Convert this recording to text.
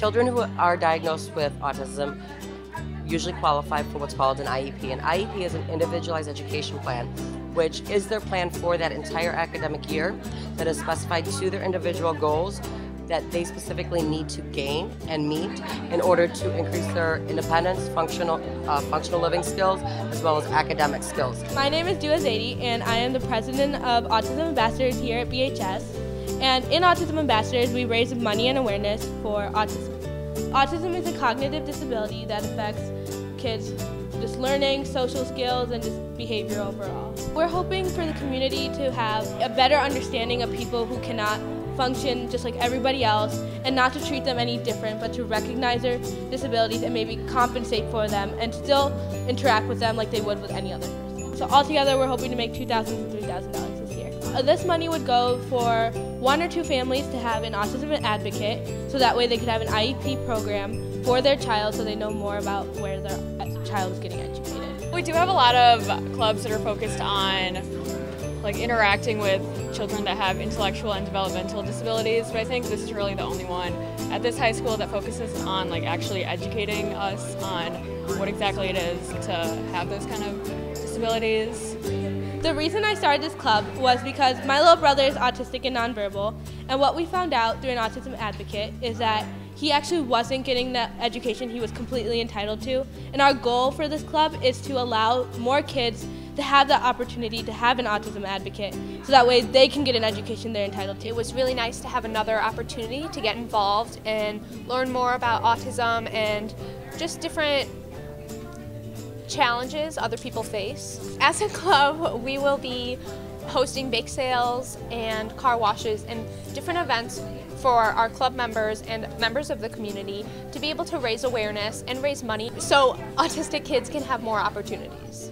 Children who are diagnosed with autism usually qualify for what's called an IEP. An IEP is an individualized education plan, which is their plan for that entire academic year that is specified to their individual goals that they specifically need to gain and meet in order to increase their independence, functional, uh, functional living skills, as well as academic skills. My name is Dua Zaidi, and I am the president of Autism Ambassadors here at BHS. And in Autism Ambassadors, we raise money and awareness for autism. Autism is a cognitive disability that affects kids just learning, social skills, and just behavior overall. We're hoping for the community to have a better understanding of people who cannot function just like everybody else and not to treat them any different, but to recognize their disabilities and maybe compensate for them and still interact with them like they would with any other person. So altogether, we're hoping to make 2,000 to $3,000 this year. Uh, this money would go for one or two families to have an autism advocate, so that way they could have an IEP program for their child so they know more about where their uh, child is getting educated. We do have a lot of clubs that are focused on like interacting with children that have intellectual and developmental disabilities, but I think this is really the only one at this high school that focuses on like actually educating us on what exactly it is to have those kind of disabilities. The reason I started this club was because my little brother is autistic and nonverbal, and what we found out through an autism advocate is that he actually wasn't getting the education he was completely entitled to. And our goal for this club is to allow more kids to have the opportunity to have an autism advocate so that way they can get an education they're entitled to. It was really nice to have another opportunity to get involved and learn more about autism and just different challenges other people face. As a club, we will be hosting bake sales and car washes and different events for our club members and members of the community to be able to raise awareness and raise money so autistic kids can have more opportunities.